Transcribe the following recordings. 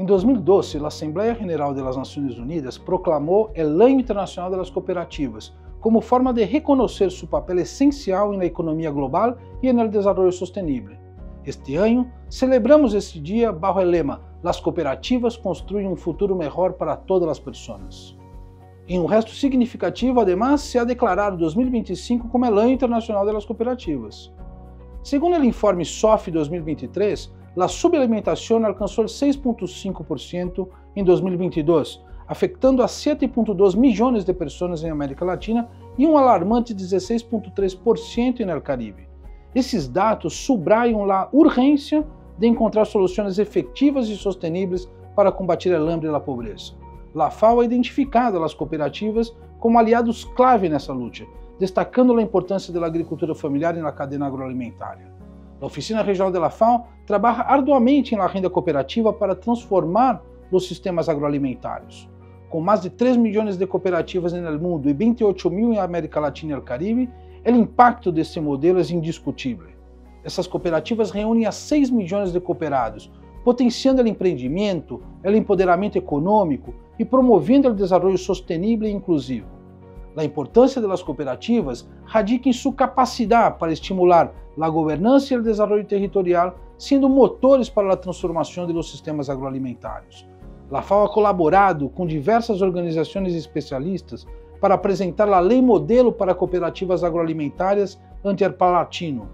Em 2012, a Assembleia General das Nações Unidas proclamou Ano Internacional das Cooperativas como forma de reconhecer seu papel essencial na economia global e no desenvolvimento sustentável. Este ano, celebramos este dia bajo o lema Las cooperativas construem um futuro melhor para todas as pessoas. Em um resto significativo, además, se ha declarado 2025 como el Ano Internacional das Cooperativas. Segundo o informe SOF 2023, a subalimentação alcançou 6,5% em 2022, afetando a 7,2 milhões de pessoas em América Latina e um alarmante 16,3% no Caribe. Esses dados subrayam a urgência de encontrar soluções efetivas e sustentáveis para combater o hambre e a pobreza. La FAO ha identificado as cooperativas como aliados clave nessa luta, destacando a importância da agricultura familiar na cadeia agroalimentar. A Oficina Regional da FAO trabalha arduamente na renda cooperativa para transformar os sistemas agroalimentários. Com mais de 3 milhões de cooperativas no mundo e 28 mil em América Latina e o Caribe, o impacto desse modelo é indiscutível. Essas cooperativas reúnem a 6 milhões de cooperados, potenciando o empreendimento, o empoderamento econômico e promovendo o desenvolvimento sustentável e inclusivo. A importância das cooperativas radica em sua capacidade para estimular a governança e o desenvolvimento territorial, sendo motores para a transformação dos sistemas agroalimentários. A FAO ha colaborado com diversas organizações especialistas para apresentar a lei modelo para cooperativas agroalimentárias ante o Latino.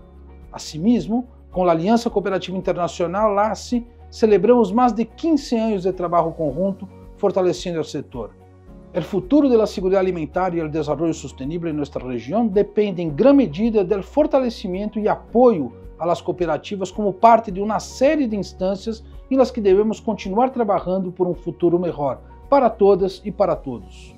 Asimismo, com a Aliança Cooperativa Internacional, LACE, celebramos mais de 15 anos de trabalho conjunto fortalecendo o setor. O futuro da segurança alimentar e o desenvolvimento sustentável em nossa região depende em grande medida do fortalecimento e apoio às cooperativas como parte de uma série de instâncias em las que devemos continuar trabalhando por um futuro melhor para todas e para todos.